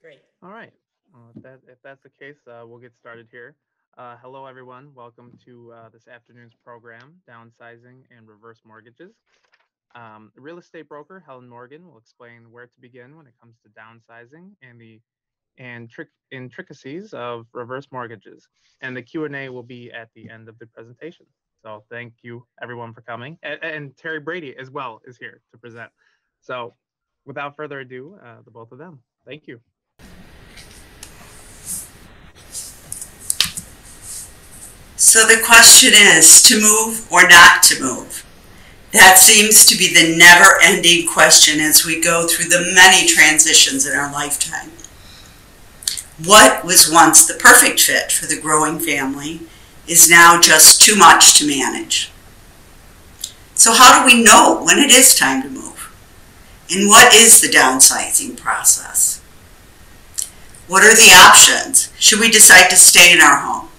Great. All right. Well, if, that, if that's the case, uh, we'll get started here. Uh, hello, everyone. Welcome to uh, this afternoon's program, Downsizing and Reverse Mortgages. Um, real estate broker, Helen Morgan, will explain where to begin when it comes to downsizing and the and trick intricacies of reverse mortgages. And the Q&A will be at the end of the presentation. So thank you everyone for coming. And, and Terry Brady as well is here to present. So without further ado, uh, the both of them. Thank you. So the question is to move or not to move? That seems to be the never ending question as we go through the many transitions in our lifetime. What was once the perfect fit for the growing family is now just too much to manage. So, how do we know when it is time to move? And what is the downsizing process? What are the options? Should we decide to stay in our home?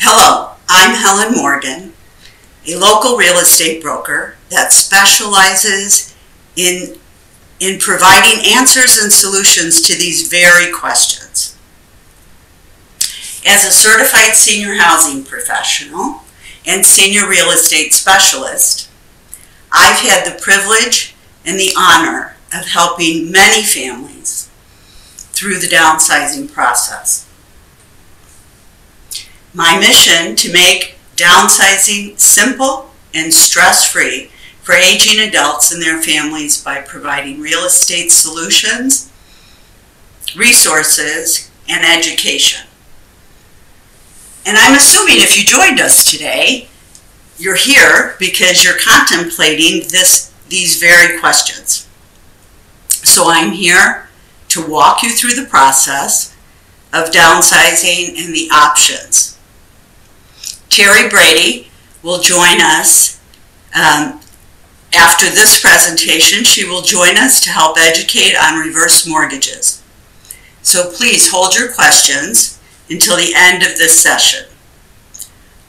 Hello, I'm Helen Morgan, a local real estate broker that specializes in, in providing answers and solutions to these very questions. As a certified senior housing professional and senior real estate specialist, I've had the privilege and the honor of helping many families through the downsizing process. My mission to make downsizing simple and stress-free for aging adults and their families by providing real estate solutions, resources, and education. And I'm assuming if you joined us today, you're here because you're contemplating this, these very questions. So I'm here to walk you through the process of downsizing and the options. Terry Brady will join us um, after this presentation. She will join us to help educate on reverse mortgages. So please hold your questions until the end of this session.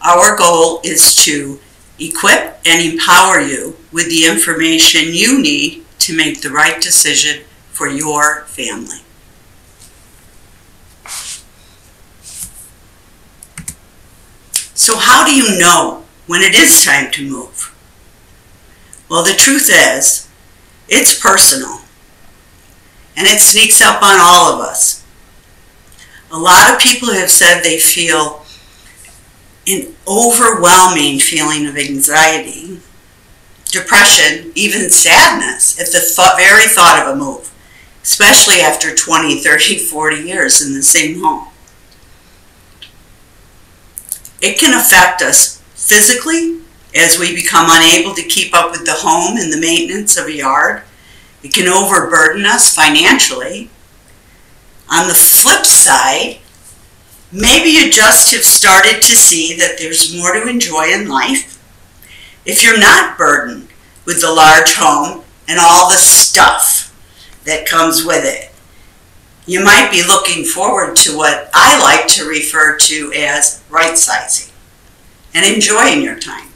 Our goal is to equip and empower you with the information you need to make the right decision for your family. So how do you know when it is time to move? Well, the truth is, it's personal. And it sneaks up on all of us. A lot of people have said they feel an overwhelming feeling of anxiety, depression, even sadness at the th very thought of a move, especially after 20, 30, 40 years in the same home. It can affect us physically as we become unable to keep up with the home and the maintenance of a yard. It can overburden us financially. On the flip side, maybe you just have started to see that there's more to enjoy in life. If you're not burdened with the large home and all the stuff that comes with it, you might be looking forward to what I like to refer to as right sizing and enjoying your time.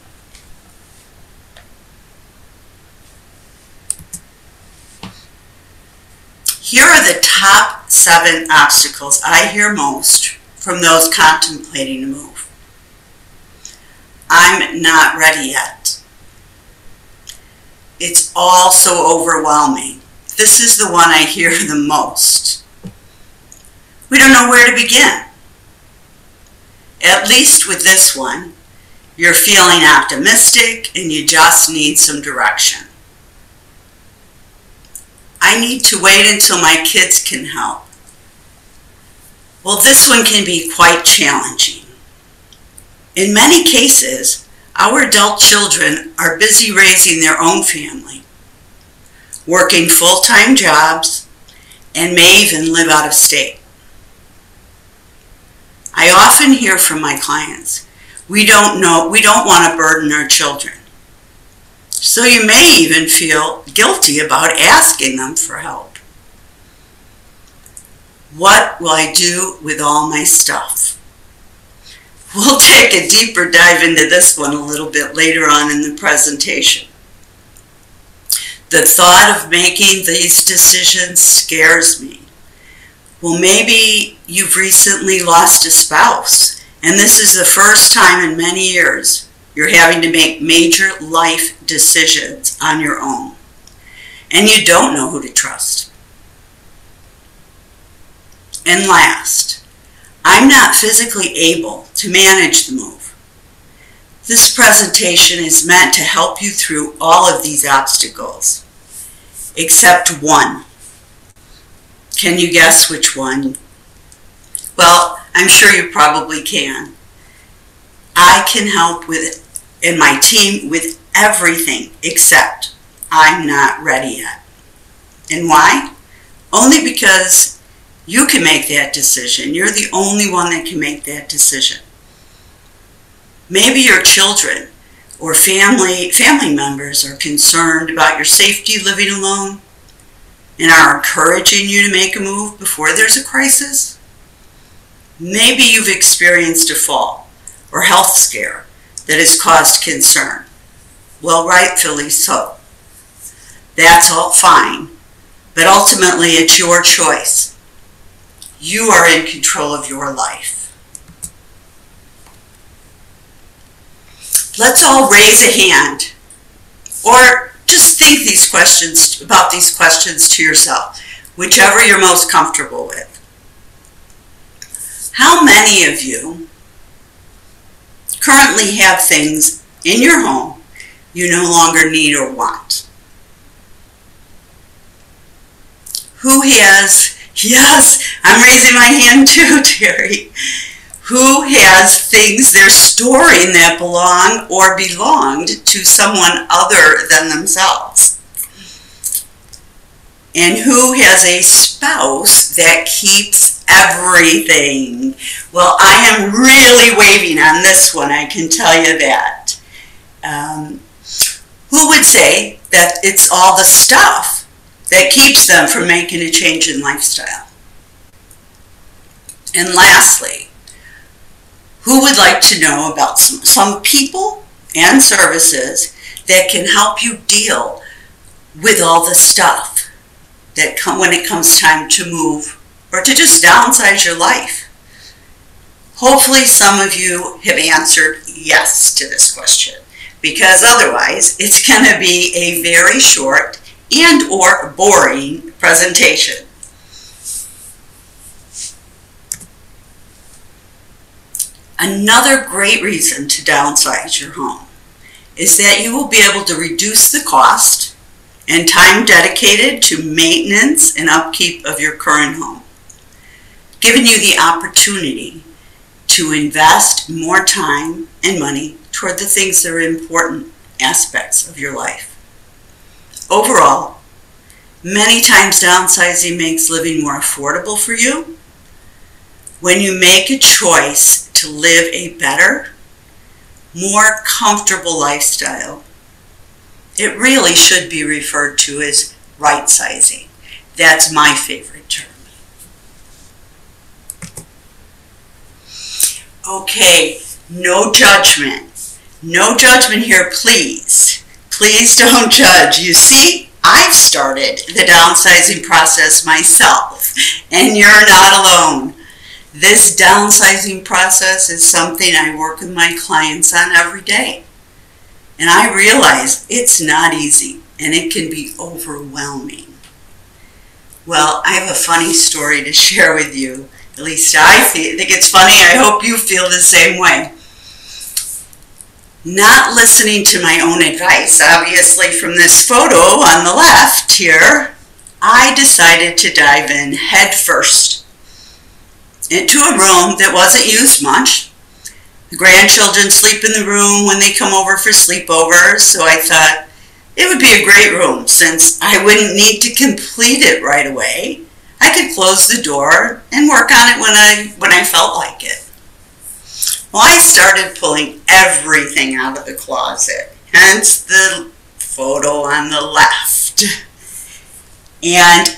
Here are the top seven obstacles I hear most from those contemplating a move. I'm not ready yet. It's all so overwhelming. This is the one I hear the most. We don't know where to begin. At least with this one, you're feeling optimistic and you just need some direction. I need to wait until my kids can help. Well, this one can be quite challenging. In many cases, our adult children are busy raising their own family, working full-time jobs, and may even live out of state. I often hear from my clients, we don't know, we don't want to burden our children. So you may even feel guilty about asking them for help. What will I do with all my stuff? We'll take a deeper dive into this one a little bit later on in the presentation. The thought of making these decisions scares me. Well, maybe you've recently lost a spouse, and this is the first time in many years you're having to make major life decisions on your own, and you don't know who to trust. And last, I'm not physically able to manage the move. This presentation is meant to help you through all of these obstacles, except one. Can you guess which one? Well, I'm sure you probably can. I can help with and my team with everything except I'm not ready yet. And why? Only because you can make that decision. You're the only one that can make that decision. Maybe your children or family family members are concerned about your safety living alone and are encouraging you to make a move before there's a crisis. Maybe you've experienced a fall or health scare that has caused concern. Well, rightfully so. That's all fine, but ultimately it's your choice. You are in control of your life. Let's all raise a hand or just think these questions about these questions to yourself, whichever you're most comfortable with. How many of you currently have things in your home you no longer need or want? Who has, yes, I'm raising my hand too, Terry. Who has things they're storing that belong or belonged to someone other than themselves? And who has a spouse that keeps everything? Well, I am really waving on this one, I can tell you that. Um, who would say that it's all the stuff that keeps them from making a change in lifestyle? And lastly, who would like to know about some, some people and services that can help you deal with all the stuff that come when it comes time to move or to just downsize your life? Hopefully some of you have answered yes to this question because otherwise it's going to be a very short and or boring presentation. Another great reason to downsize your home is that you will be able to reduce the cost and time dedicated to maintenance and upkeep of your current home, giving you the opportunity to invest more time and money toward the things that are important aspects of your life. Overall, many times downsizing makes living more affordable for you. When you make a choice to live a better, more comfortable lifestyle, it really should be referred to as right sizing. That's my favorite term. Okay, no judgment. No judgment here, please. Please don't judge. You see, I've started the downsizing process myself, and you're not alone. This downsizing process is something I work with my clients on every day. And I realize it's not easy and it can be overwhelming. Well, I have a funny story to share with you. At least I think it's funny. I hope you feel the same way not listening to my own advice, obviously from this photo on the left here, I decided to dive in head first into a room that wasn't used much. The grandchildren sleep in the room when they come over for sleepovers, so I thought it would be a great room since I wouldn't need to complete it right away. I could close the door and work on it when I when I felt like it. Well, I started pulling everything out of the closet, hence the photo on the left. And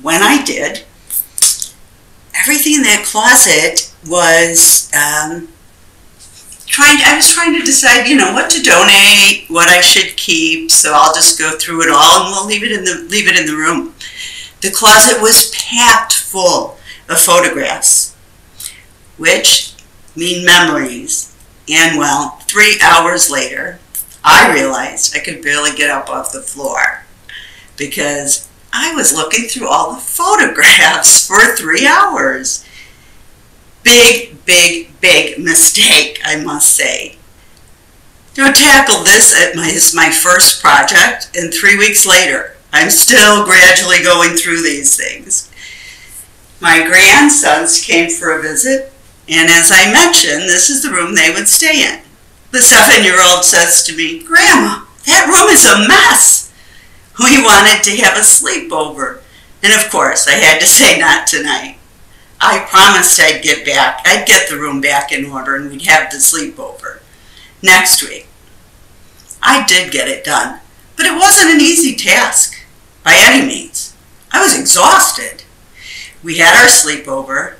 when I did, everything in that closet was um, trying, I was trying to decide, you know, what to donate, what I should keep, so I'll just go through it all and we'll leave it in the, leave it in the room. The closet was packed full of photographs, which mean memories. And well, three hours later, I realized I could barely get up off the floor because I was looking through all the photographs for three hours. Big, big, big mistake, I must say. To tackle this as my first project, and three weeks later, I'm still gradually going through these things. My grandsons came for a visit, and as I mentioned, this is the room they would stay in. The seven year old says to me, Grandma, that room is a mess. We wanted to have a sleepover. And of course, I had to say not tonight. I promised I'd get back, I'd get the room back in order and we'd have the sleepover next week. I did get it done, but it wasn't an easy task by any means. I was exhausted. We had our sleepover.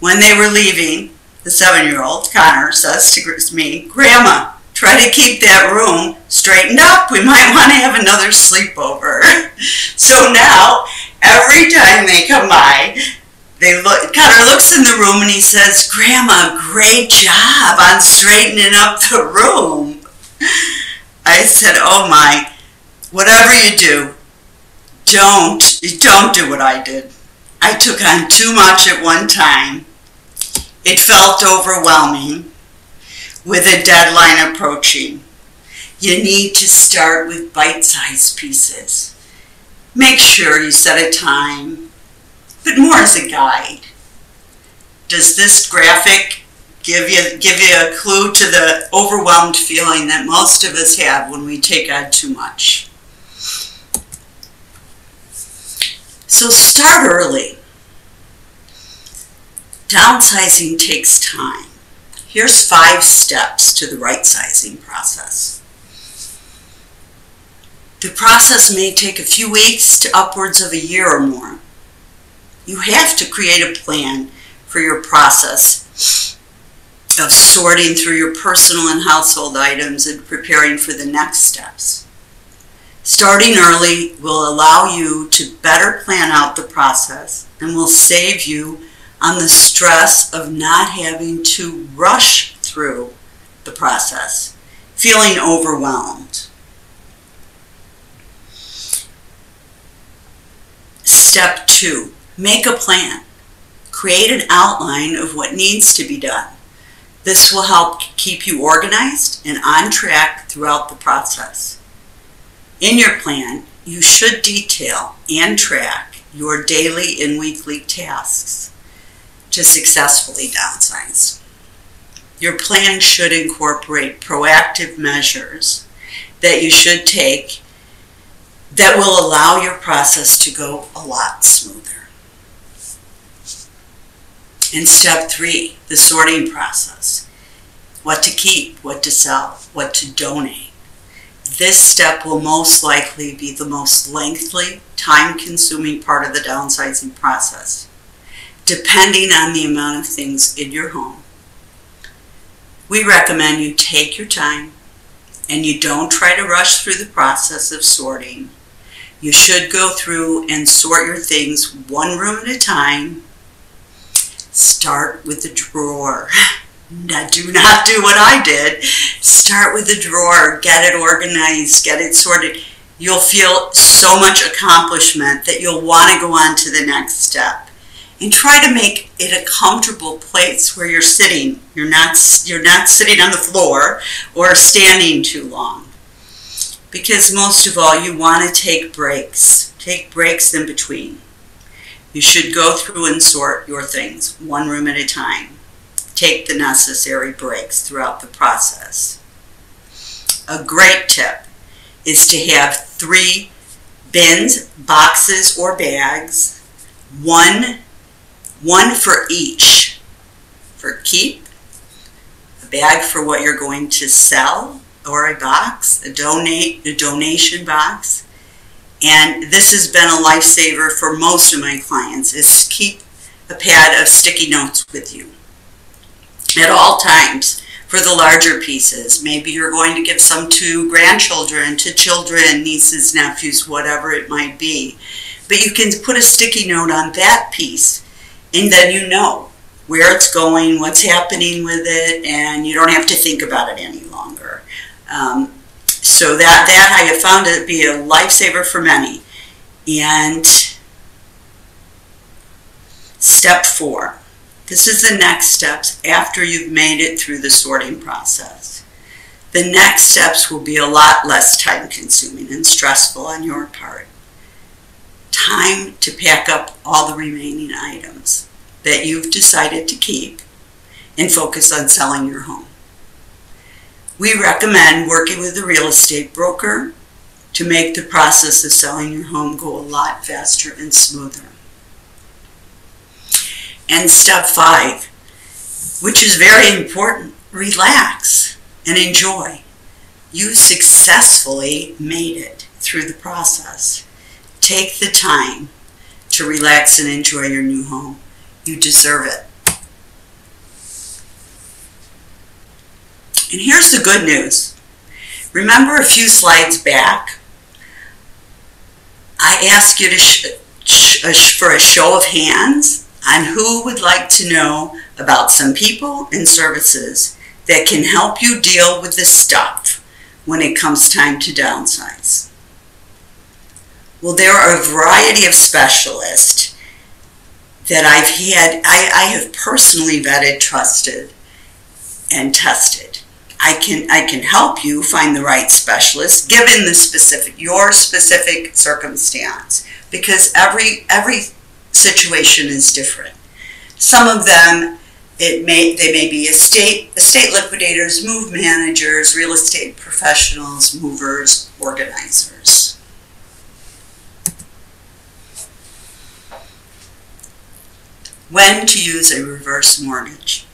When they were leaving, the seven year old, Connor, says to me, Grandma, try to keep that room straightened up. We might want to have another sleepover. so now, every time they come by, they look, Connor looks in the room and he says, Grandma, great job on straightening up the room. I said, oh my, whatever you do, don't, don't do what I did. I took on too much at one time. It felt overwhelming with a deadline approaching. You need to start with bite-sized pieces. Make sure you set a time, but more as a guide. Does this graphic give you, give you a clue to the overwhelmed feeling that most of us have when we take on too much? So start early. Downsizing takes time. Here's five steps to the right sizing process. The process may take a few weeks to upwards of a year or more. You have to create a plan for your process of sorting through your personal and household items and preparing for the next steps. Starting early will allow you to better plan out the process and will save you on the stress of not having to rush through the process, feeling overwhelmed. Step two, make a plan. Create an outline of what needs to be done. This will help keep you organized and on track throughout the process. In your plan, you should detail and track your daily and weekly tasks to successfully downsize. Your plan should incorporate proactive measures that you should take that will allow your process to go a lot smoother. In step three, the sorting process. What to keep, what to sell, what to donate. This step will most likely be the most lengthy, time-consuming part of the downsizing process, depending on the amount of things in your home. We recommend you take your time and you don't try to rush through the process of sorting. You should go through and sort your things one room at a time. Start with the drawer. Now, do not do what I did. Start with the drawer, get it organized, get it sorted. You'll feel so much accomplishment that you'll want to go on to the next step. And try to make it a comfortable place where you're sitting. You're not, you're not sitting on the floor or standing too long. Because most of all, you want to take breaks. Take breaks in between. You should go through and sort your things one room at a time take the necessary breaks throughout the process. A great tip is to have three bins, boxes, or bags, one, one for each. For keep, a bag for what you're going to sell, or a box, a donate, a donation box. And this has been a lifesaver for most of my clients is keep a pad of sticky notes with you at all times for the larger pieces. Maybe you're going to give some to grandchildren, to children, nieces, nephews, whatever it might be. But you can put a sticky note on that piece, and then you know where it's going, what's happening with it, and you don't have to think about it any longer. Um, so that that I have found to be a lifesaver for many. And step four. This is the next steps after you've made it through the sorting process. The next steps will be a lot less time consuming and stressful on your part. Time to pack up all the remaining items that you've decided to keep and focus on selling your home. We recommend working with a real estate broker to make the process of selling your home go a lot faster and smoother. And step five, which is very important, relax and enjoy. You successfully made it through the process. Take the time to relax and enjoy your new home. You deserve it. And here's the good news. Remember a few slides back? I asked you to for a show of hands on who would like to know about some people and services that can help you deal with the stuff when it comes time to downsize. Well, there are a variety of specialists that I've had, I, I have personally vetted, trusted, and tested. I can, I can help you find the right specialist given the specific, your specific circumstance because every, every situation is different. Some of them, it may, they may be estate, estate liquidators, move managers, real estate professionals, movers, organizers. When to use a reverse mortgage.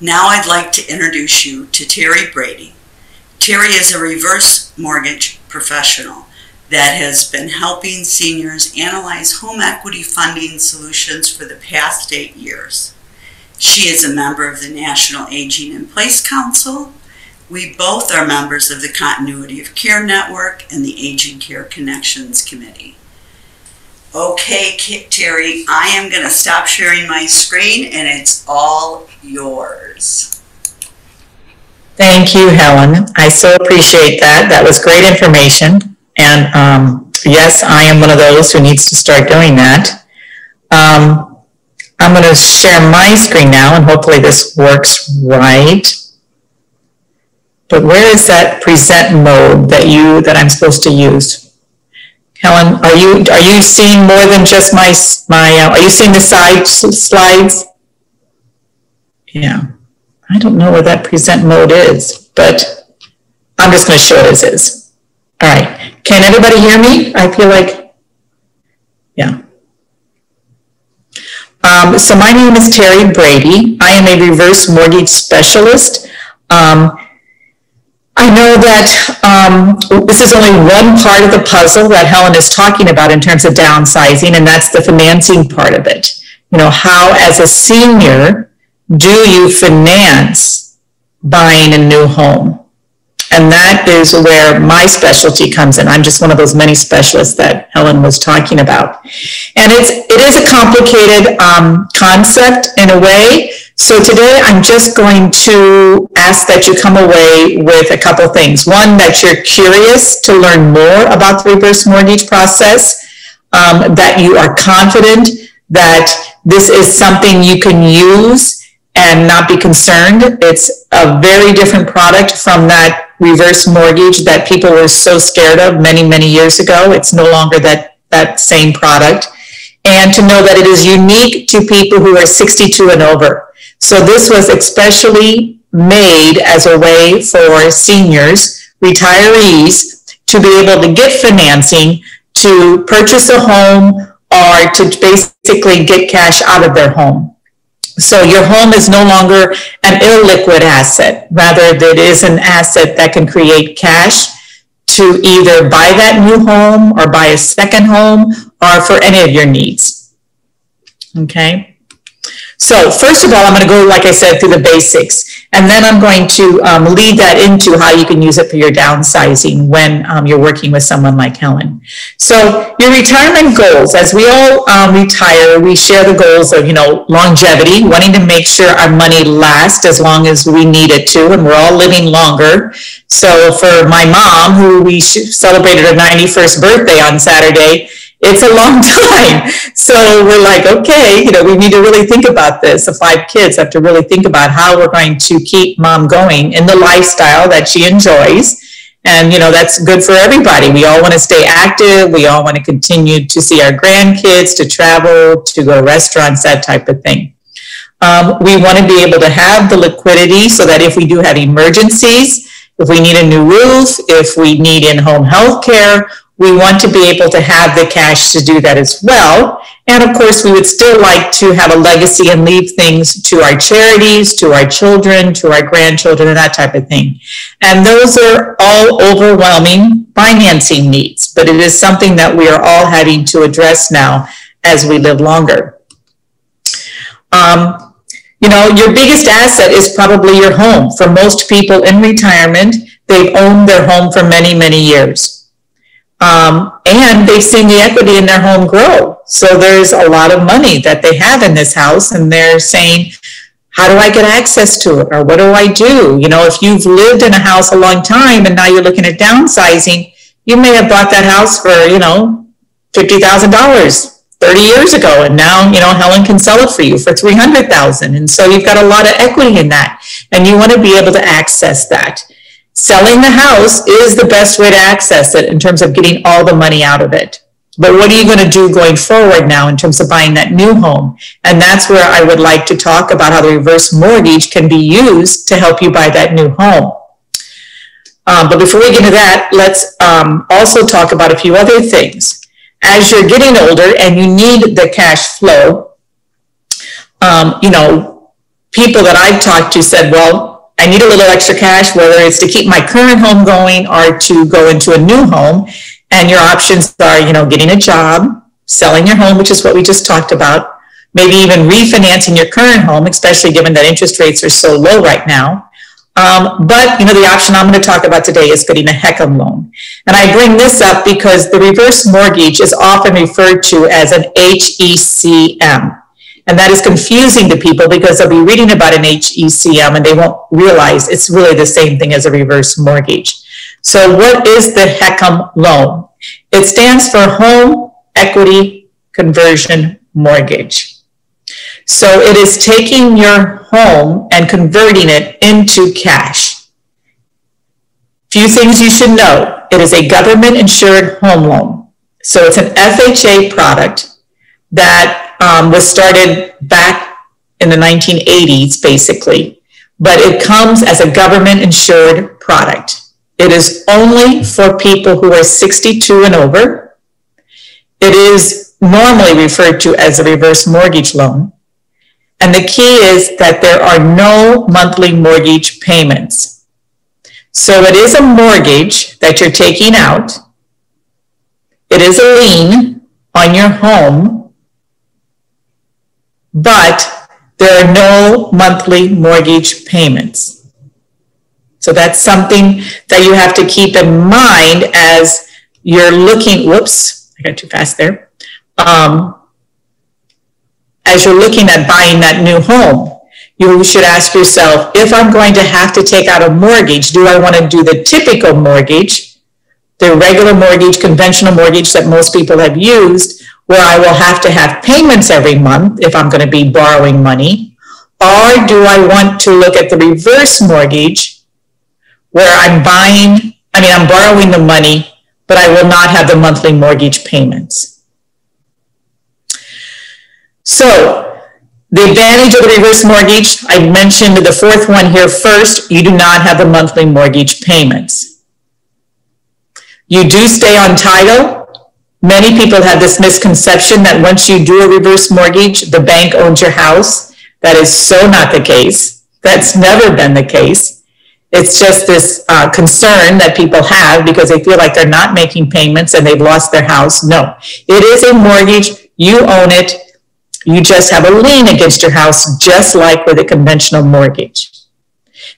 Now I'd like to introduce you to Terry Brady. Terry is a reverse mortgage professional that has been helping seniors analyze home equity funding solutions for the past eight years. She is a member of the National Aging in Place Council. We both are members of the Continuity of Care Network and the Aging Care Connections Committee. Okay, Terry, I am going to stop sharing my screen and it's all yours. Thank you, Helen. I so appreciate that. That was great information. And um, yes, I am one of those who needs to start doing that. Um, I'm going to share my screen now and hopefully this works right. But where is that present mode that you that I'm supposed to use? Helen, are you are you seeing more than just my my? Uh, are you seeing the side slides? Yeah, I don't know where that present mode is, but I'm just going to show it as is. All right, can everybody hear me? I feel like, yeah. Um, so my name is Terry Brady. I am a reverse mortgage specialist. Um, I know that um, this is only one part of the puzzle that Helen is talking about in terms of downsizing, and that's the financing part of it. You know, how as a senior do you finance buying a new home? And that is where my specialty comes in. I'm just one of those many specialists that Helen was talking about. And it's, it is a complicated um, concept in a way, so today I'm just going to ask that you come away with a couple things. One, that you're curious to learn more about the reverse mortgage process, um, that you are confident that this is something you can use and not be concerned. It's a very different product from that reverse mortgage that people were so scared of many, many years ago. It's no longer that, that same product. And to know that it is unique to people who are 62 and over. So this was especially made as a way for seniors, retirees, to be able to get financing to purchase a home or to basically get cash out of their home. So your home is no longer an illiquid asset. Rather, it is an asset that can create cash to either buy that new home or buy a second home or for any of your needs. Okay. So first of all, I'm going to go, like I said, through the basics. And then I'm going to um, lead that into how you can use it for your downsizing when um, you're working with someone like Helen. So your retirement goals, as we all um, retire, we share the goals of, you know, longevity, wanting to make sure our money lasts as long as we need it to, and we're all living longer. So for my mom, who we celebrated her 91st birthday on Saturday, it's a long time. So we're like, okay, you know, we need to really think about this. The five kids have to really think about how we're going to keep mom going in the lifestyle that she enjoys. And, you know, that's good for everybody. We all want to stay active. We all want to continue to see our grandkids, to travel, to go to restaurants, that type of thing. Um, we want to be able to have the liquidity so that if we do have emergencies, if we need a new roof, if we need in-home health care, we want to be able to have the cash to do that as well. And of course, we would still like to have a legacy and leave things to our charities, to our children, to our grandchildren, and that type of thing. And those are all overwhelming financing needs, but it is something that we are all having to address now as we live longer. Um, you know, your biggest asset is probably your home. For most people in retirement, they've owned their home for many, many years. Um, and they've seen the equity in their home grow. So there's a lot of money that they have in this house, and they're saying, how do I get access to it? Or what do I do? You know, if you've lived in a house a long time and now you're looking at downsizing, you may have bought that house for, you know, $50,000 30 years ago. And now, you know, Helen can sell it for you for 300,000. And so you've got a lot of equity in that and you want to be able to access that selling the house is the best way to access it in terms of getting all the money out of it. But what are you going to do going forward now in terms of buying that new home? And that's where I would like to talk about how the reverse mortgage can be used to help you buy that new home. Um, but before we get into that, let's um, also talk about a few other things. As you're getting older and you need the cash flow, um, you know, people that I've talked to said, well, I need a little extra cash, whether it's to keep my current home going or to go into a new home. And your options are, you know, getting a job, selling your home, which is what we just talked about, maybe even refinancing your current home, especially given that interest rates are so low right now. Um, but you know, the option I'm going to talk about today is getting a HECM loan. And I bring this up because the reverse mortgage is often referred to as an HECM. And that is confusing to people because they'll be reading about an HECM and they won't realize it's really the same thing as a reverse mortgage. So what is the HECM loan? It stands for Home Equity Conversion Mortgage. So it is taking your home and converting it into cash. Few things you should know. It is a government insured home loan. So it's an FHA product that um, was started back in the 1980s, basically, but it comes as a government insured product. It is only for people who are 62 and over. It is normally referred to as a reverse mortgage loan. And the key is that there are no monthly mortgage payments. So it is a mortgage that you're taking out. It is a lien on your home but there are no monthly mortgage payments. So that's something that you have to keep in mind as you're looking, whoops, I got too fast there. Um, as you're looking at buying that new home, you should ask yourself, if I'm going to have to take out a mortgage, do I want to do the typical mortgage, the regular mortgage, conventional mortgage that most people have used, where I will have to have payments every month if I'm going to be borrowing money? Or do I want to look at the reverse mortgage where I'm buying, I mean, I'm borrowing the money, but I will not have the monthly mortgage payments? So, the advantage of the reverse mortgage, I mentioned the fourth one here first, you do not have the monthly mortgage payments. You do stay on title, Many people have this misconception that once you do a reverse mortgage, the bank owns your house. That is so not the case. That's never been the case. It's just this uh, concern that people have because they feel like they're not making payments and they've lost their house. No, it is a mortgage. You own it. You just have a lien against your house, just like with a conventional mortgage.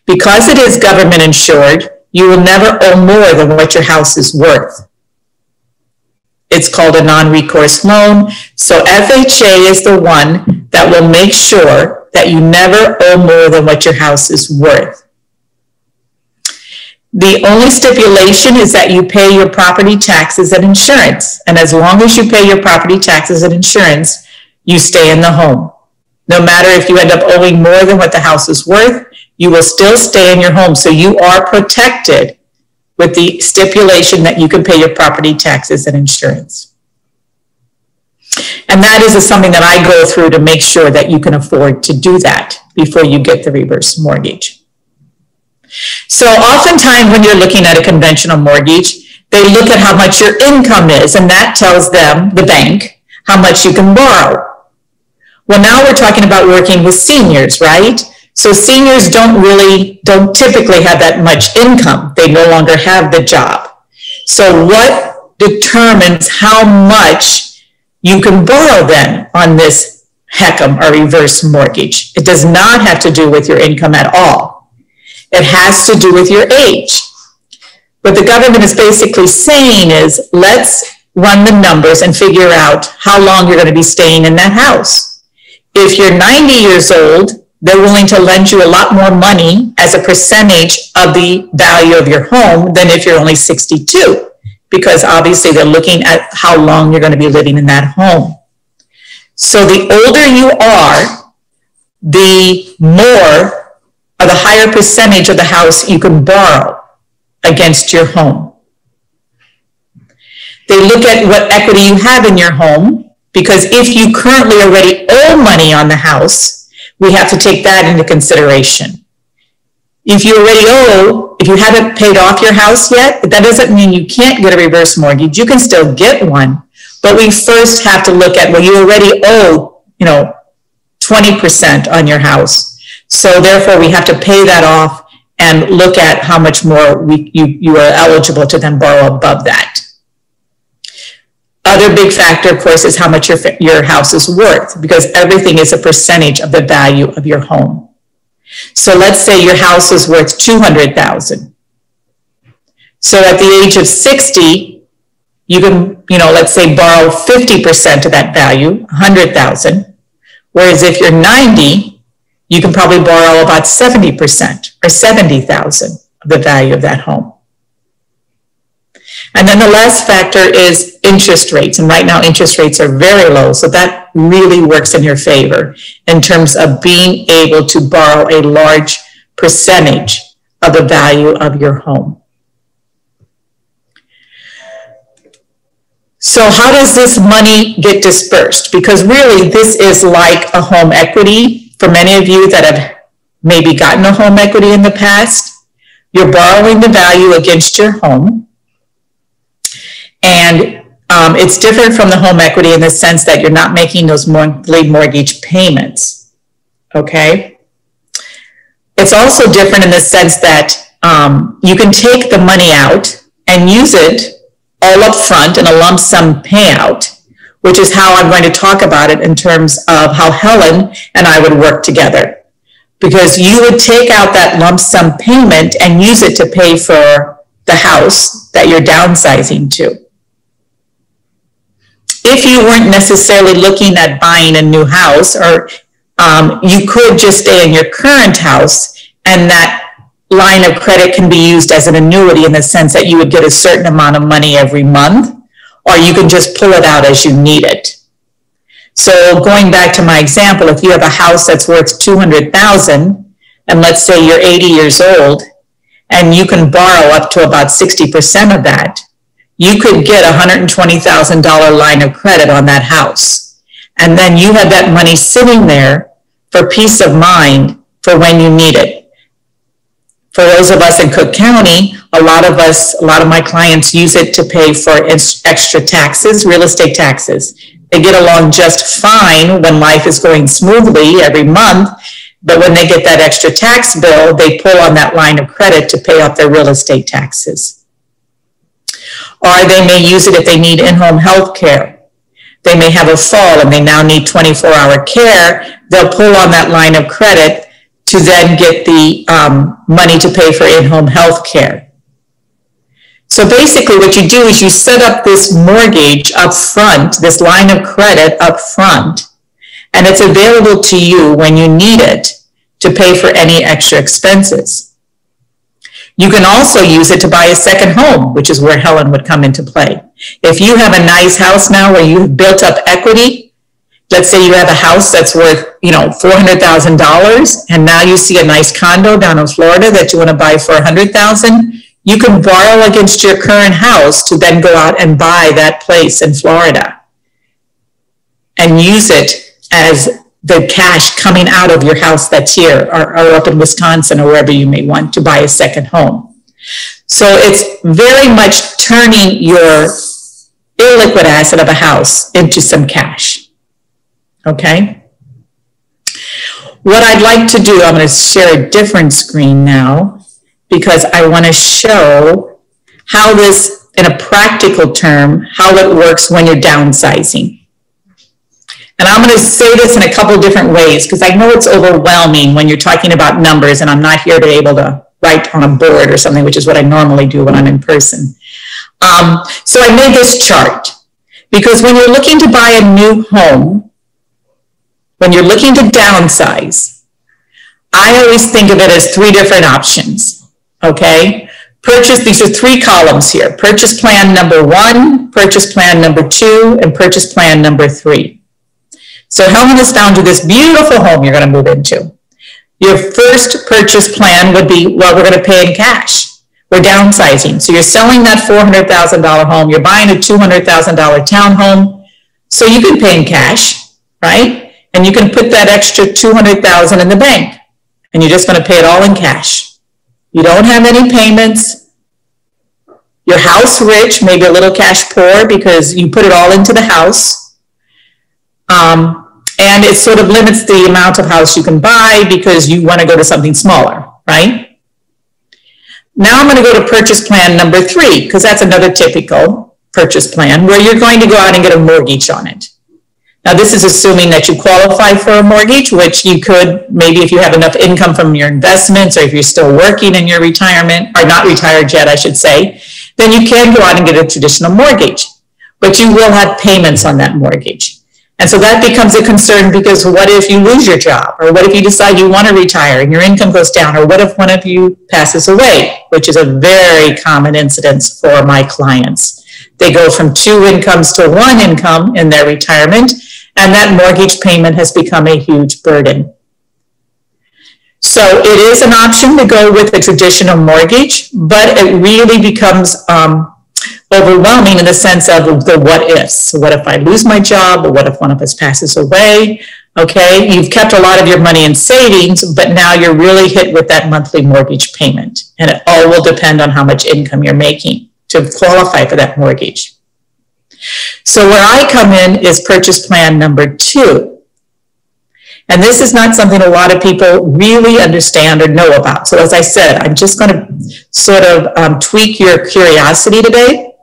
Because it is government insured, you will never owe more than what your house is worth. It's called a non-recourse loan. So FHA is the one that will make sure that you never owe more than what your house is worth. The only stipulation is that you pay your property taxes and insurance. And as long as you pay your property taxes and insurance, you stay in the home. No matter if you end up owing more than what the house is worth, you will still stay in your home. So you are protected with the stipulation that you can pay your property taxes and insurance. And that is something that I go through to make sure that you can afford to do that before you get the reverse mortgage. So oftentimes when you're looking at a conventional mortgage, they look at how much your income is, and that tells them, the bank, how much you can borrow. Well, now we're talking about working with seniors, right? So seniors don't really, don't typically have that much income. They no longer have the job. So what determines how much you can borrow then on this HECM or reverse mortgage? It does not have to do with your income at all. It has to do with your age. What the government is basically saying is, let's run the numbers and figure out how long you're going to be staying in that house. If you're 90 years old, they're willing to lend you a lot more money as a percentage of the value of your home than if you're only 62, because obviously they're looking at how long you're going to be living in that home. So the older you are, the more or the higher percentage of the house you can borrow against your home. They look at what equity you have in your home, because if you currently already owe money on the house, we have to take that into consideration. If you already owe, if you haven't paid off your house yet, that doesn't mean you can't get a reverse mortgage. You can still get one, but we first have to look at, well, you already owe, you know, 20% on your house. So therefore, we have to pay that off and look at how much more we, you, you are eligible to then borrow above that. Other big factor, of course, is how much your, your house is worth because everything is a percentage of the value of your home. So let's say your house is worth 200,000. So at the age of 60, you can, you know, let's say borrow 50% of that value, 100,000. Whereas if you're 90, you can probably borrow about 70% or 70,000 of the value of that home. And then the last factor is interest rates. And right now, interest rates are very low. So that really works in your favor in terms of being able to borrow a large percentage of the value of your home. So how does this money get dispersed? Because really, this is like a home equity for many of you that have maybe gotten a home equity in the past, you're borrowing the value against your home. And um, it's different from the home equity in the sense that you're not making those monthly mortgage payments. Okay? It's also different in the sense that um, you can take the money out and use it all up front in a lump sum payout which is how I'm going to talk about it in terms of how Helen and I would work together. Because you would take out that lump sum payment and use it to pay for the house that you're downsizing to. If you weren't necessarily looking at buying a new house, or um, you could just stay in your current house, and that line of credit can be used as an annuity in the sense that you would get a certain amount of money every month or you can just pull it out as you need it. So going back to my example, if you have a house that's worth 200,000 and let's say you're 80 years old and you can borrow up to about 60% of that, you could get a $120,000 line of credit on that house. And then you have that money sitting there for peace of mind for when you need it for those of us in Cook County, a lot of us, a lot of my clients use it to pay for extra taxes, real estate taxes. They get along just fine when life is going smoothly every month, but when they get that extra tax bill, they pull on that line of credit to pay off their real estate taxes. Or they may use it if they need in-home health care. they may have a fall and they now need 24 hour care, they'll pull on that line of credit to then get the um, money to pay for in-home health care. So basically what you do is you set up this mortgage up front, this line of credit up front, and it's available to you when you need it to pay for any extra expenses. You can also use it to buy a second home, which is where Helen would come into play. If you have a nice house now where you've built up equity, let's say you have a house that's worth, you know, $400,000 and now you see a nice condo down in Florida that you want to buy for 100,000, you can borrow against your current house to then go out and buy that place in Florida and use it as the cash coming out of your house that's here or, or up in Wisconsin or wherever you may want to buy a second home. So it's very much turning your illiquid asset of a house into some cash. Okay? What I'd like to do, I'm going to share a different screen now because I want to show how this, in a practical term, how it works when you're downsizing. And I'm going to say this in a couple different ways because I know it's overwhelming when you're talking about numbers and I'm not here to be able to write on a board or something, which is what I normally do when I'm in person. Um, so I made this chart because when you're looking to buy a new home, when you're looking to downsize, I always think of it as three different options. Okay. Purchase, these are three columns here. Purchase plan number one, purchase plan number two, and purchase plan number three. So Helen has found you this beautiful home you're going to move into. Your first purchase plan would be, well, we're going to pay in cash. We're downsizing. So you're selling that $400,000 home. You're buying a $200,000 townhome. So you can pay in cash, right? And you can put that extra 200,000 in the bank and you're just going to pay it all in cash. You don't have any payments. Your house rich, maybe a little cash poor because you put it all into the house. Um, and it sort of limits the amount of house you can buy because you want to go to something smaller, right? Now I'm going to go to purchase plan number three because that's another typical purchase plan where you're going to go out and get a mortgage on it. Now, this is assuming that you qualify for a mortgage, which you could, maybe if you have enough income from your investments or if you're still working in your retirement, or not retired yet, I should say, then you can go out and get a traditional mortgage. But you will have payments on that mortgage. And so that becomes a concern because what if you lose your job? Or what if you decide you want to retire and your income goes down? Or what if one of you passes away, which is a very common incidence for my clients. They go from two incomes to one income in their retirement, and that mortgage payment has become a huge burden. So it is an option to go with a traditional mortgage, but it really becomes um, overwhelming in the sense of the what ifs. So what if I lose my job? Or what if one of us passes away? Okay, you've kept a lot of your money in savings, but now you're really hit with that monthly mortgage payment. And it all will depend on how much income you're making to qualify for that mortgage. So where I come in is purchase plan number two. And this is not something a lot of people really understand or know about. So as I said, I'm just going to sort of um, tweak your curiosity today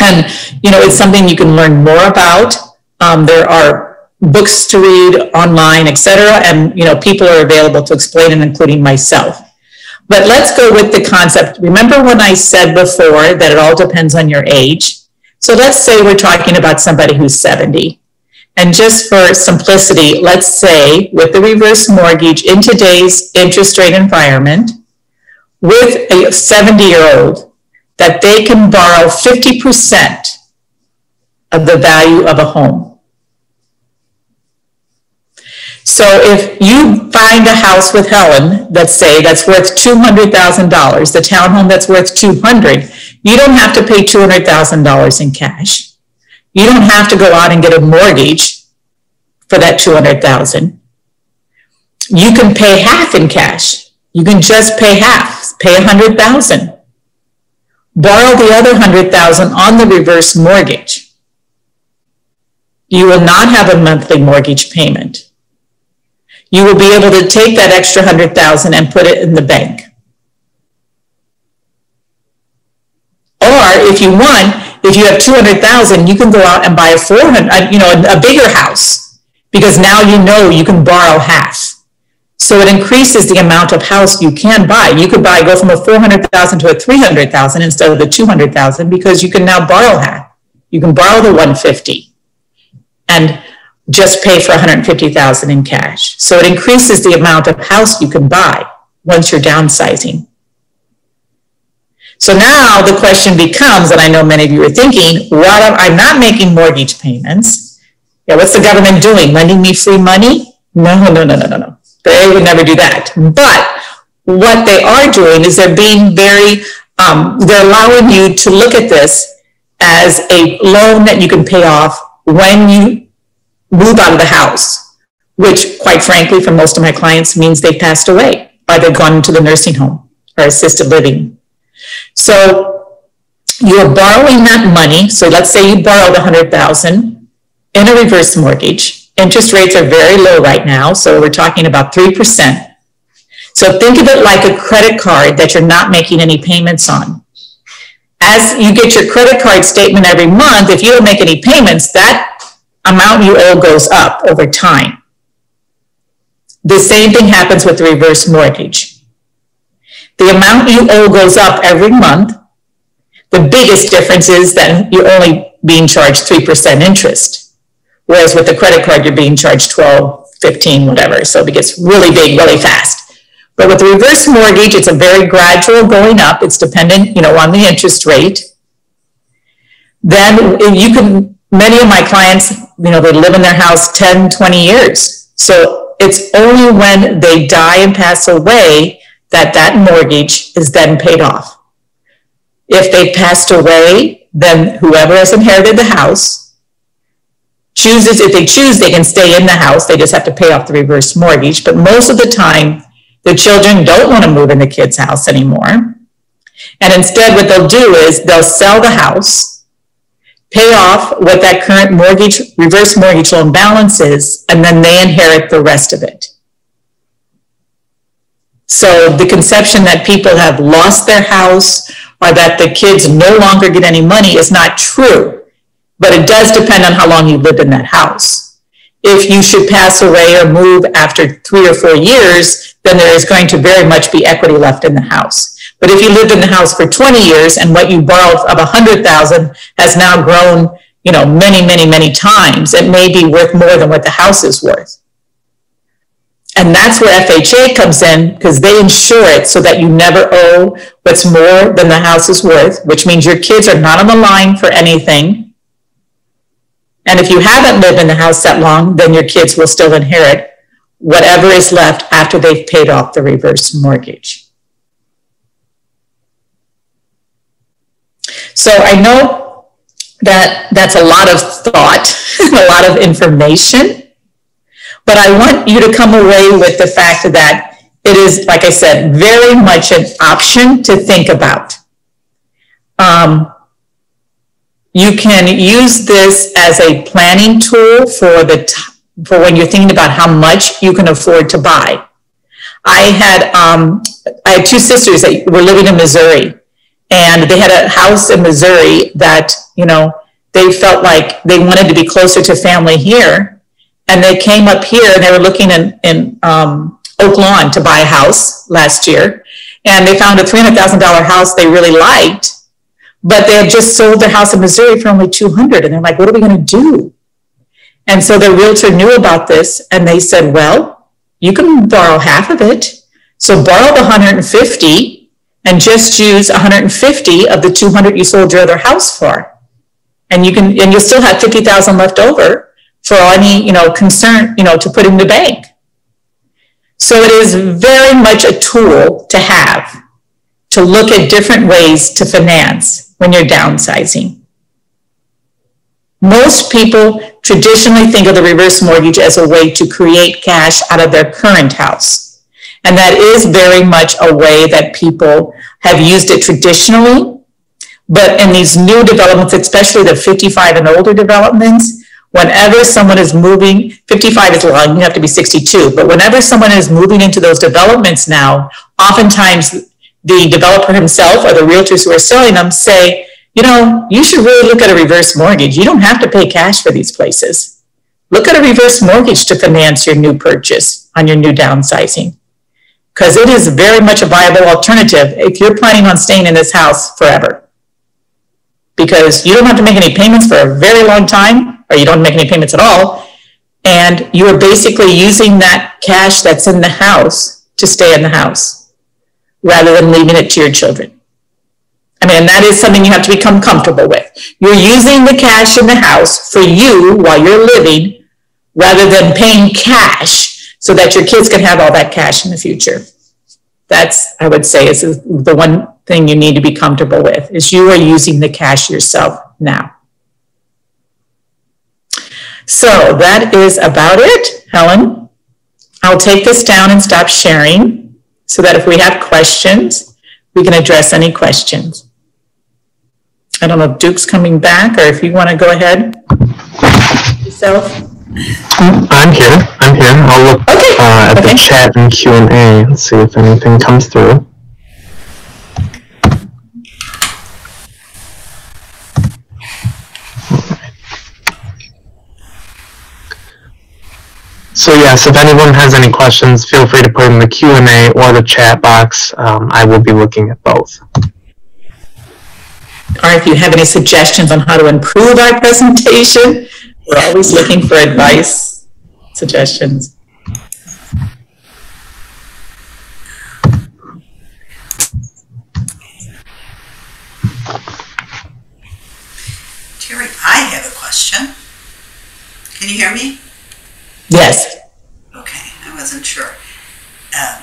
and, you know, it's something you can learn more about. Um, there are books to read online, etc. And, you know, people are available to explain it, including myself. But let's go with the concept. Remember when I said before that it all depends on your age? So let's say we're talking about somebody who's 70. And just for simplicity, let's say with the reverse mortgage in today's interest rate environment, with a 70 year old, that they can borrow 50% of the value of a home. So if you find a house with Helen, let's say that's worth $200,000, the townhome that's worth 200, you don't have to pay $200,000 in cash. You don't have to go out and get a mortgage for that 200,000. You can pay half in cash. You can just pay half, pay 100,000 borrow the other 100,000 on the reverse mortgage. You will not have a monthly mortgage payment. You will be able to take that extra 100,000 and put it in the bank. Or if you want, if you have two hundred thousand, you can go out and buy a four hundred, uh, you know, a bigger house. Because now you know you can borrow half. So it increases the amount of house you can buy. You could buy, go from a four hundred thousand to a three hundred thousand instead of the two hundred thousand because you can now borrow half. You can borrow the one fifty and just pay for 150,000 in cash. So it increases the amount of house you can buy once you're downsizing. So now the question becomes, and I know many of you are thinking, what am, I'm not making mortgage payments. Yeah, what's the government doing? Lending me free money? No, no, no, no, no, no. They would never do that. But what they are doing is they're being very, um, they're allowing you to look at this as a loan that you can pay off when you move out of the house, which quite frankly, for most of my clients means they passed away or they've gone into the nursing home or assisted living. So you're borrowing that money. So let's say you borrowed a hundred thousand in a reverse mortgage. Interest rates are very low right now. So we're talking about 3%. So think of it like a credit card that you're not making any payments on. As you get your credit card statement every month, if you don't make any payments, that amount you owe goes up over time. The same thing happens with the reverse mortgage. The amount you owe goes up every month. The biggest difference is that you're only being charged 3% interest. Whereas with the credit card, you're being charged 12, 15, whatever. So it gets really big, really fast. But with the reverse mortgage, it's a very gradual going up. It's dependent, you know, on the interest rate. Then you can, many of my clients, you know, they live in their house 10, 20 years. So it's only when they die and pass away that that mortgage is then paid off. If they passed away, then whoever has inherited the house chooses, if they choose, they can stay in the house. They just have to pay off the reverse mortgage. But most of the time, the children don't want to move in the kid's house anymore. And instead, what they'll do is they'll sell the house, pay off what that current mortgage, reverse mortgage loan balance is, and then they inherit the rest of it. So the conception that people have lost their house or that the kids no longer get any money is not true. But it does depend on how long you lived in that house. If you should pass away or move after three or four years, then there is going to very much be equity left in the house. But if you lived in the house for 20 years and what you borrowed of 100,000 has now grown, you know, many, many, many times, it may be worth more than what the house is worth. And that's where FHA comes in because they insure it so that you never owe what's more than the house is worth, which means your kids are not on the line for anything. And if you haven't lived in the house that long, then your kids will still inherit whatever is left after they've paid off the reverse mortgage. So I know that that's a lot of thought, a lot of information. But I want you to come away with the fact that it is, like I said, very much an option to think about. Um, you can use this as a planning tool for the for when you're thinking about how much you can afford to buy. I had um, I had two sisters that were living in Missouri, and they had a house in Missouri that you know they felt like they wanted to be closer to family here, and they came up here and they were looking in, in um, Oak Lawn to buy a house last year. And they found a $300,000 house they really liked, but they had just sold their house in Missouri for only 200. And they're like, what are we going to do? And so their realtor knew about this and they said, well, you can borrow half of it. So borrow the 150 and just use 150 of the 200 you sold your other house for. And you can, and you'll still have 50,000 left over for any, you know, concern, you know, to put in the bank. So it is very much a tool to have to look at different ways to finance when you're downsizing. Most people traditionally think of the reverse mortgage as a way to create cash out of their current house. And that is very much a way that people have used it traditionally. But in these new developments, especially the 55 and older developments, whenever someone is moving, 55 is long, you have to be 62, but whenever someone is moving into those developments now, oftentimes the developer himself or the realtors who are selling them say, you know, you should really look at a reverse mortgage. You don't have to pay cash for these places. Look at a reverse mortgage to finance your new purchase on your new downsizing. Because it is very much a viable alternative if you're planning on staying in this house forever. Because you don't have to make any payments for a very long time, or you don't make any payments at all. And you are basically using that cash that's in the house to stay in the house rather than leaving it to your children. I mean, that is something you have to become comfortable with. You're using the cash in the house for you while you're living rather than paying cash so that your kids can have all that cash in the future. That's, I would say, is the one thing you need to be comfortable with is you are using the cash yourself now. So that is about it, Helen. I'll take this down and stop sharing so that if we have questions, we can address any questions. I don't know if Duke's coming back or if you want to go ahead yourself. I'm here. I'm here. I'll look Okay, uh, at okay. the chat and Q and A and see if anything comes through. So yes, if anyone has any questions, feel free to put in the Q and A or the chat box. Um, I will be looking at both. Or if you have any suggestions on how to improve our presentation, we're always looking for advice, suggestions. Terry, I have a question. Can you hear me? Yes, Okay, I wasn't sure. Um,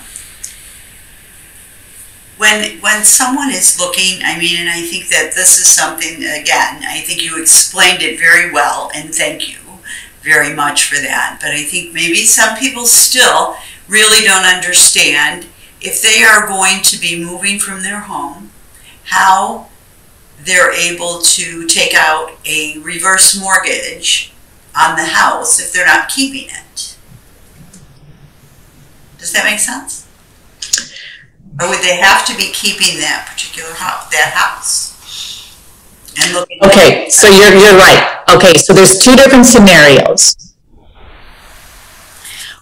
when when someone is looking, I mean, and I think that this is something again. I think you explained it very well, and thank you very much for that. But I think maybe some people still really don't understand if they are going to be moving from their home, how they're able to take out a reverse mortgage on the house if they're not keeping it. Does that make sense? Or would they have to be keeping that particular house, that house? And looking. okay, so you're, you're right. Okay, so there's two different scenarios.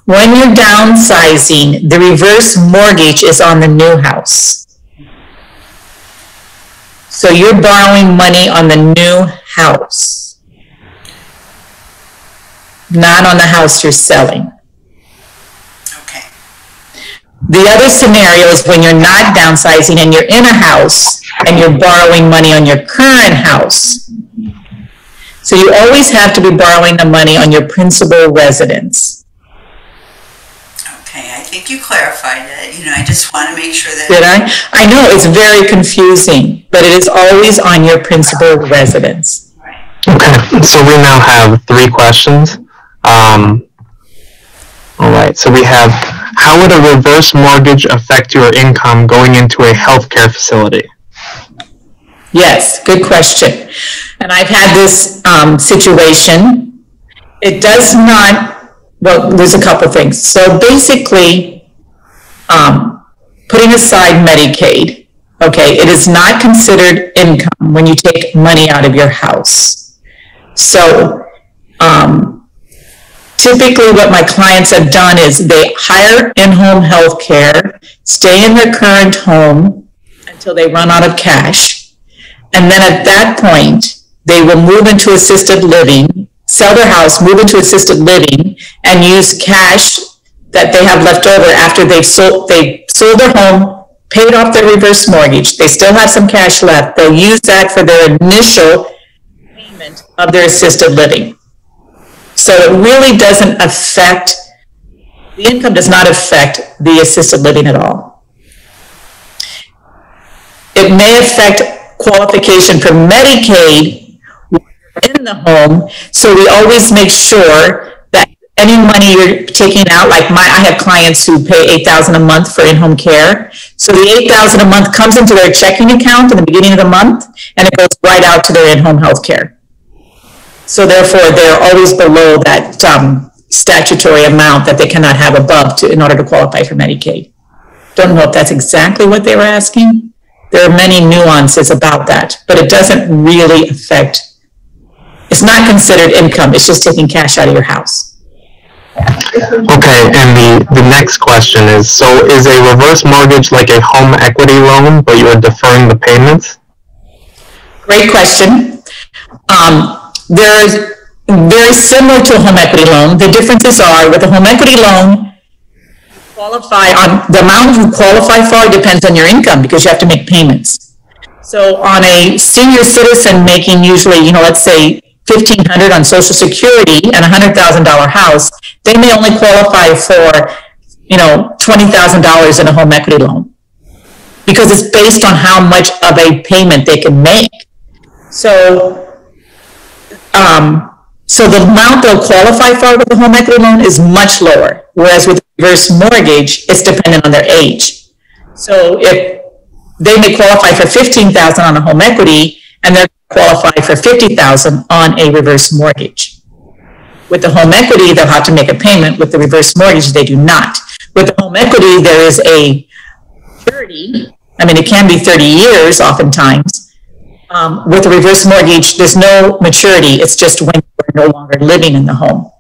When you're downsizing, the reverse mortgage is on the new house. So you're borrowing money on the new house, not on the house you're selling. Okay, The other scenario is when you're not downsizing and you're in a house and you're borrowing money on your current house. So you always have to be borrowing the money on your principal residence. okay, I think you clarified it, you know, I just want to make sure that. Did I? I know it's very confusing, but it is always on your principal residence. Okay, so we now have three questions. Um, all right, so we have how would a reverse mortgage affect your income going into a healthcare facility? Yes, good question. And I've had this um, situation. It does not, well, there's a couple things. So basically, um, putting aside Medicaid, okay, it is not considered income when you take money out of your house. So um, typically what my clients have done is they hire in-home health care, stay in their current home until they run out of cash. And then at that point, they will move into assisted living, sell their house, move into assisted living, and use cash that they have left over after they've sold, they sold their home, paid off their reverse mortgage. They still have some cash left. They'll use that for their initial payment of their assisted living. So it really doesn't affect, the income does not affect the assisted living at all. It may affect qualification for Medicaid in the home, so we always make sure that any money you're taking out, like my, I have clients who pay eight thousand a month for in-home care. So the eight thousand a month comes into their checking account in the beginning of the month, and it goes right out to their in-home health care. So therefore, they're always below that, um, statutory amount that they cannot have above to, in order to qualify for Medicaid. Don't know if that's exactly what they were asking. There are many nuances about that, but it doesn't really affect, it's not considered income, it's just taking cash out of your house. Okay, and the, the next question is, so is a reverse mortgage like a home equity loan, but you are deferring the payments? Great question. Um, there's very similar to a home equity loan. The differences are with a home equity loan, qualify on, the amount you qualify for depends on your income because you have to make payments. So on a senior citizen making usually, you know, let's say fifteen hundred on social security and a hundred thousand dollar house, they may only qualify for, you know, twenty thousand dollars in a home equity loan. Because it's based on how much of a payment they can make. So, um, so the amount they'll qualify for with a home equity loan is much lower, whereas with reverse mortgage, it's dependent on their age. So if they may qualify for fifteen thousand on a home equity, and they're qualified for fifty thousand on a reverse mortgage. With the home equity, they'll have to make a payment. With the reverse mortgage, they do not. With the home equity, there is a thirty, I mean, it can be thirty years oftentimes. Um, with a reverse mortgage, there's no maturity. It's just when you're no longer living in the home.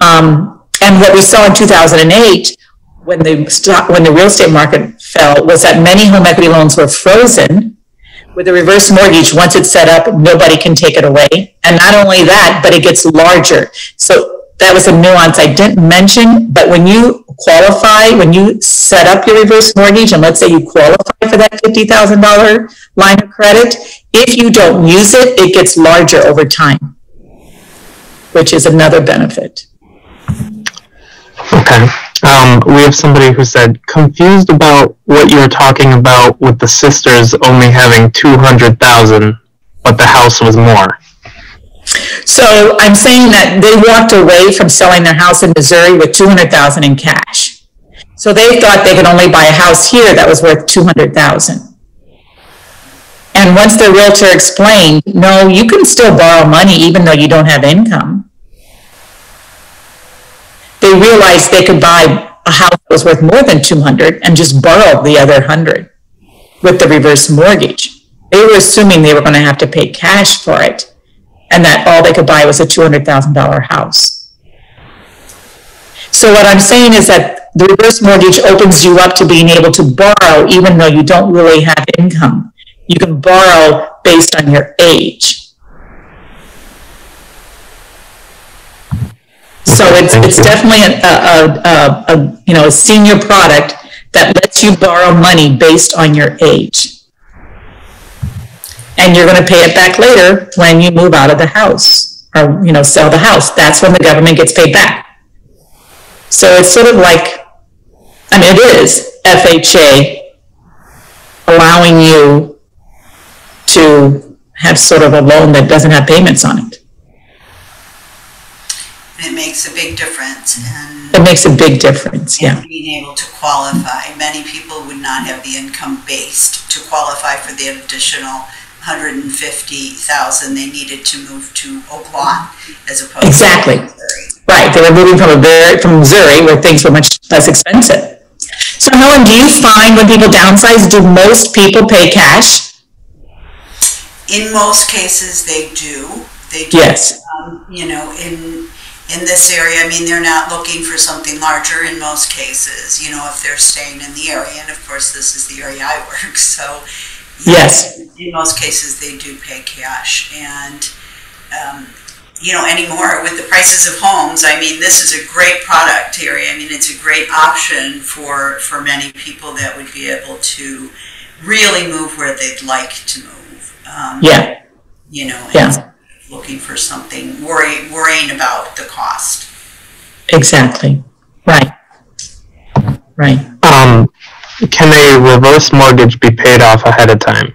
Um, and what we saw in 2008, when the stock, when the real estate market fell, was that many home equity loans were frozen. With a reverse mortgage, once it's set up, nobody can take it away. And not only that, but it gets larger. So that was a nuance I didn't mention, but when you qualify, when you set up your reverse mortgage, and let's say you qualify for that $50,000 line of credit, if you don't use it, it gets larger over time, which is another benefit. Okay. Um, we have somebody who said, confused about what you were talking about with the sisters only having 200,000, but the house was more. So I'm saying that they walked away from selling their house in Missouri with 200,000 in cash. So they thought they could only buy a house here that was worth 200,000. And once the realtor explained, no, you can still borrow money even though you don't have income. They realized they could buy a house that was worth more than 200 and just borrow the other 100 with the reverse mortgage. They were assuming they were going to have to pay cash for it and that all they could buy was a $200,000 house. So what I'm saying is that the reverse mortgage opens you up to being able to borrow even though you don't really have income. You can borrow based on your age. So it's, it's definitely a, a, a, a, you know, a senior product that lets you borrow money based on your age. And you're gonna pay it back later when you move out of the house or, you know, sell the house. That's when the government gets paid back. So it's sort of like, I mean, it is FHA allowing you to have sort of a loan that doesn't have payments on it. It makes a big difference and It makes a big difference, yeah. being able to qualify. Many people would not have the income based to qualify for the additional hundred and fifty thousand they needed to move to Oak Lawn as opposed Exactly. to Missouri. Right, they were moving from a very, from Missouri where things were much less expensive. So Helen, do you find when people downsize, do most people pay cash? In most cases, they do. They do. Yes, Um, you know, in, in this area, I mean, they're not looking for something larger in most cases, you know, if they're staying in the area. And of course, this is the area I work, so. Yes. In most cases, they do pay cash. And, um, you know, anymore with the prices of homes, I mean, this is a great product area. I mean, it's a great option for, for many people that would be able to really move where they'd like to move. Um, yeah, you know, Yeah. looking for something, worry, worrying about the cost. exactly, right. Right, Um, can a reverse mortgage be paid off ahead of time?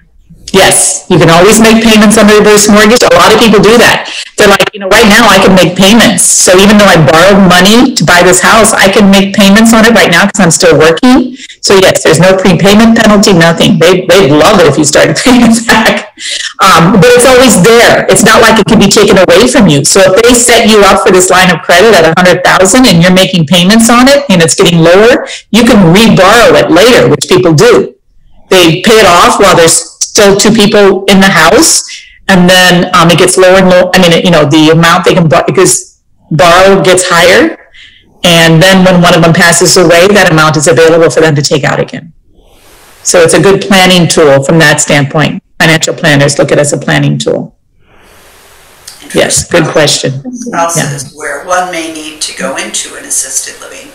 Yes, you can always make payments on the reverse mortgage, a lot of people do that. They're like, you know, right now I can make payments, so even though I borrowed money to buy this house, I can make payments on it right now because I'm still working. So yes, there's no prepayment penalty, nothing. They, they'd love it if you started paying it back. Um, but it's always there. It's not like it can be taken away from you. So if they set you up for this line of credit at a hundred thousand and you're making payments on it and it's getting lower, you can re-borrow it later, which people do. they pay it off while there's still two people in the house. And then, um, it gets lower and lower, I mean, you know, the amount they can, borrow because borrow gets higher. And then when one of them passes away, that amount is available for them to take out again. So it's a good planning tool from that standpoint. Financial planners look at it as a planning tool. Yes, good question. Houses where one may need to go into an assisted living.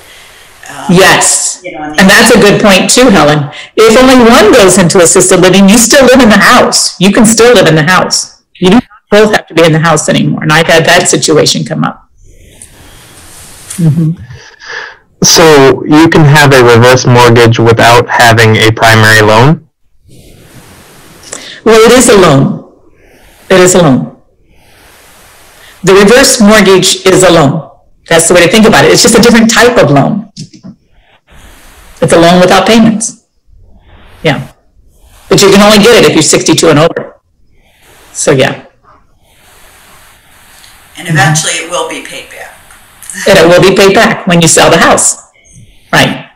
um, Yes. You know, and And that's a good point too, Helen. If only one goes into assisted living, you still live in the house. You can still live in the house. You don't both have to be in the house anymore. And I've had that situation come up. Mm-hmm. So you can have a reverse mortgage without having a primary loan? Well, it is a loan. It is a loan. The reverse mortgage is a loan. That's the way to think about it. It's just a different type of loan. It's a loan without payments. Yeah. But you can only get it if you're 62 and over. So, yeah. And eventually it will be paid back. And it will be paid back when you sell the house. Right.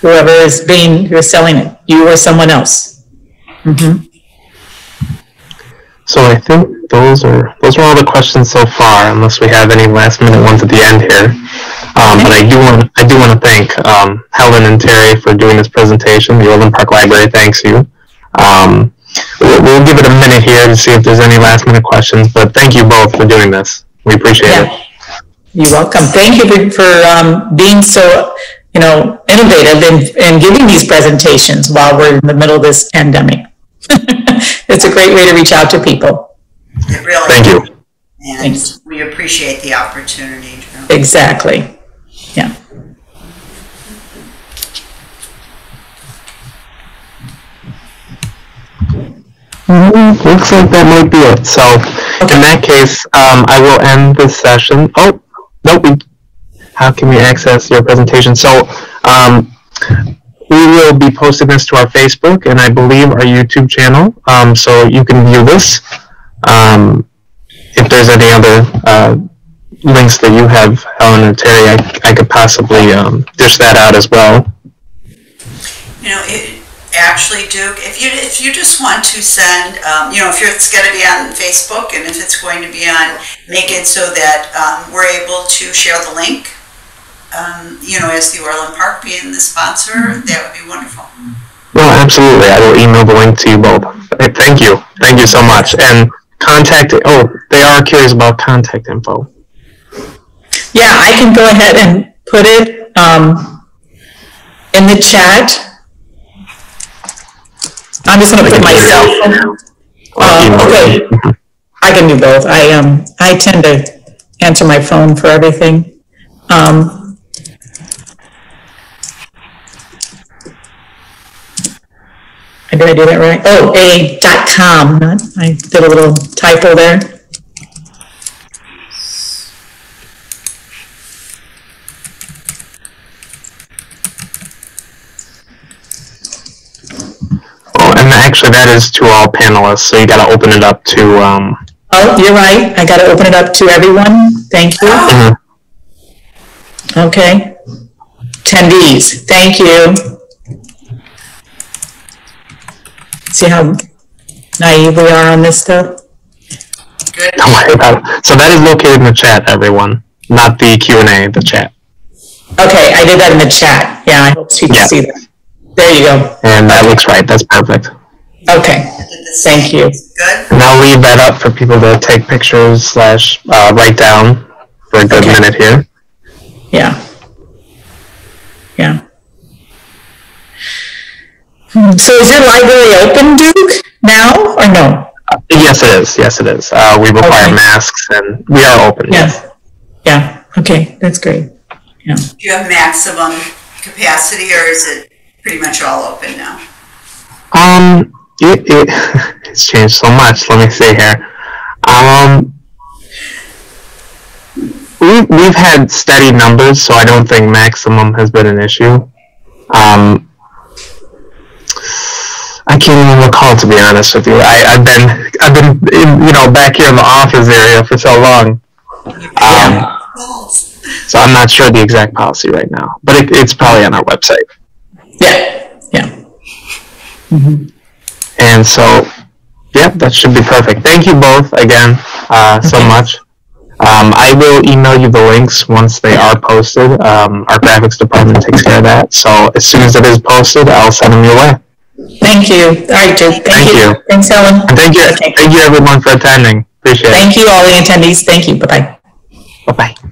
Whoever is being, who is selling it, you or someone else. Mhm. So I think those are those are all the questions so far, unless we have any last minute ones at the end here. Um, but I do want I do want to thank um, Helen and Terry for doing this presentation. The Orland Park Library thanks you. Um, we'll, we'll give it a minute here to see if there's any last minute questions. But thank you both for doing this. We appreciate it. You're welcome. Thank you for, um, being so, you know, innovative in, in giving these presentations while we're in the middle of this pandemic. It's a great way to reach out to people. It really. Thank you. And Thanks. we appreciate the opportunity. Drew. Exactly. Yeah. Mm, Looks like that might be it. So, in that case, um, I will end this session. Oh, nope. We, how can we access your presentation? So, um, we will be posting this to our Facebook and I believe our YouTube channel. Um, so you can view this. Um, if there's any other uh, links that you have, Helen or Terry, I, I could possibly um, dish that out as well. You know, it, actually, Duke, if you, if you just want to send, um, you know, if it's gonna be on Facebook and if it's going to be on, make it so that, um, we're able to share the link. Um, you know, as the Orland Park being the sponsor, that would be wonderful. Well, absolutely. I will email the link to you both. Thank you. Thank you so much. And contact, oh, they are curious about contact info. Yeah, I can go ahead and put it um, in the chat. I'm just gonna put myself. cell phone. Or email. okay. I can do both. I, um, I tend to answer my phone for everything. Um, did I do that right? Oh, a dot com, not, I did a little typo there. Oh, and actually, that is to all panelists, so you got to open it up to. Um, Oh, you're right. I gotta open it up to everyone. Thank you. mhm. Okay. Attendees, thank you. See how naive we are on this stuff? Good. Don't worry about it. So that is located in the chat, everyone, not the Q and A, the chat, Okay, I did that in the chat. Yeah, I hope people Yeah. see that. There you go. and that looks right. That's perfect. Okay, thank you. Good. And I'll leave that up for people to take pictures slash uh, write down for a good Okay. minute here. Yeah. Yeah. So is your library open, Duke, now or no? Uh, yes, it is. Yes, it is. Uh, we require Okay. masks, and we are open. Yeah. Yeah, okay, that's great. Yeah. Do you have maximum capacity or is it pretty much all open now? Um, it, it it's changed so much. Let me see here. Um, we we've had steady numbers, so I don't think maximum has been an issue. Um, I can't even recall to be honest with you. I, I've been I've been in, you know back here in the office area for so long. Um, so I'm not sure the exact policy right now, but it, it's probably on our website. Yeah, yeah. Mhm. And so, yeah, that should be perfect. Thank you both again uh, so Okay. much. Um, I will email you the links once they are posted. Um, our graphics department takes care of that. So as soon as it is posted, I'll send them your way. Thank you. All right, Jake. Thank Thank you. you. Thanks, Helen. And thank you, Okay. thank you everyone for attending. Appreciate it. Thank you, all the attendees. Thank you. Bye-bye. Bye bye.